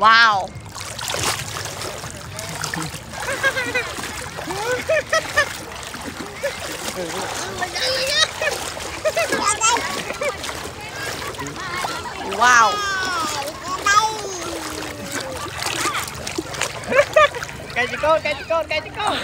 Wow. Wow. Kaji kau, kaji kau, kaji kau.